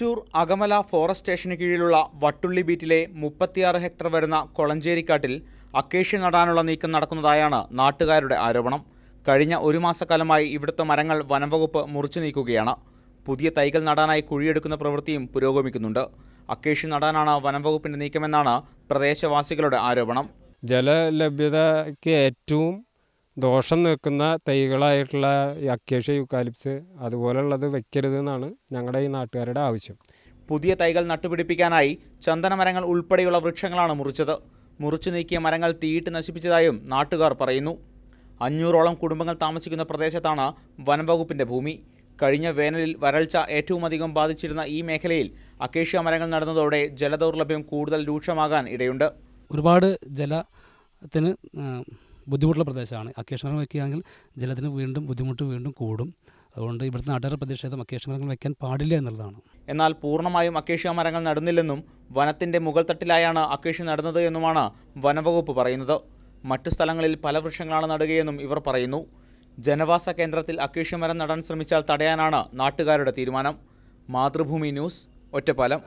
Thrissur Akamala forest സ്റ്റേഷന് കീഴിലുള്ള വട്ടുള്ളി ബീറ്റിലെ മുപ്പത്തിയാറ് hectare വരുന്ന കൊളഞ്ചേരിക്കാട്ടിൽ അക്കേഷ്യ നടാനുള്ള നീക്കം നടക്കുന്നതായാണ് നാട്ടുകാരുടെ ആരോപണം. കഴിഞ്ഞ ഒരു മാസക്കാലമായി ഇവിടുത്തെ മരങ്ങൾ വനംവകുപ്പ് മുറിച്ചു നീക്കുകയാണ്. പുതിയ തൈകൾ നടാനായി കുഴിയെടുക്കുന്ന പ്രവൃത്തിയും പുരോഗമിക്കുന്നുണ്ട്. അക്കേഷ്യ നടാനാണ് വനംവകുപ്പിന്റെ നീക്കമെന്നാണ് പ്രദേശവാസികളുടെ ആരോപണം. ജലലഭ്യതയ്ക്ക് ഏറ്റവും ദോഷം നിൽക്കുന്ന തൈകളായിട്ടുള്ള ഈ അക്കേഷ്യ യുക്കാലിപ്സ് അതുപോലുള്ളത് വെക്കരുതെന്നാണ് ഞങ്ങളുടെ ഈ നാട്ടുകാരുടെ ആവശ്യം. പുതിയ തൈകൾ നട്ടുപിടിപ്പിക്കാനായി ചന്ദനമരങ്ങൾ ഉൾപ്പെടെയുള്ള വൃക്ഷങ്ങളാണ് മുറിച്ചത്. മുറിച്ചു നീക്കിയ മരങ്ങൾ തീയിട്ട് നശിപ്പിച്ചതായും നാട്ടുകാർ പറയുന്നു. അഞ്ഞൂറോളം കുടുംബങ്ങൾ താമസിക്കുന്ന പ്രദേശത്താണ് വനംവകുപ്പിന്റെ ഭൂമി. കഴിഞ്ഞ വേനലിൽ വരൾച്ച ഏറ്റവുമധികം ബാധിച്ചിരുന്ന ഈ മേഖലയിൽ അക്കേഷ്യ മരങ്ങൾ നടന്നതോടെ ജലദൗർലഭ്യം കൂടുതൽ രൂക്ഷമാകാൻ ഇടയുണ്ട്. ഒരുപാട് ജലത്തിന് ബുദ്ധിമുട്ടുള്ള പ്രദേശമാണ്. അക്കേഷ് മരം വയ്ക്കുകയാണെങ്കിൽ ജലത്തിന് വീണ്ടും ബുദ്ധിമുട്ട് വീണ്ടും കൂടും. അതുകൊണ്ട് ഇവിടുത്തെ നാട്ടുകാരുടെ പ്രതിഷേധം അക്കേഷ് മരങ്ങൾ വയ്ക്കാൻ പാടില്ല എന്നുള്ളതാണ്. എന്നാൽ പൂർണമായും അക്കേഷ്യ മരങ്ങൾ നടുന്നില്ലെന്നും വനത്തിന്റെ മുകൾ തട്ടിലായാണ് അക്കേഷ്യ നടുന്നത് എന്നുമാണ് വനവകുപ്പ് പറയുന്നത്. മറ്റു സ്ഥലങ്ങളിൽ പല വൃക്ഷങ്ങളാണ് നടുകയെന്നും ഇവർ പറയുന്നു. ജനവാസ കേന്ദ്രത്തിൽ അക്കേഷ്യ മരം നടാൻ ശ്രമിച്ചാൽ തടയാനാണ് നാട്ടുകാരുടെ തീരുമാനം. മാതൃഭൂമി ന്യൂസ് ഒറ്റപ്പാലം.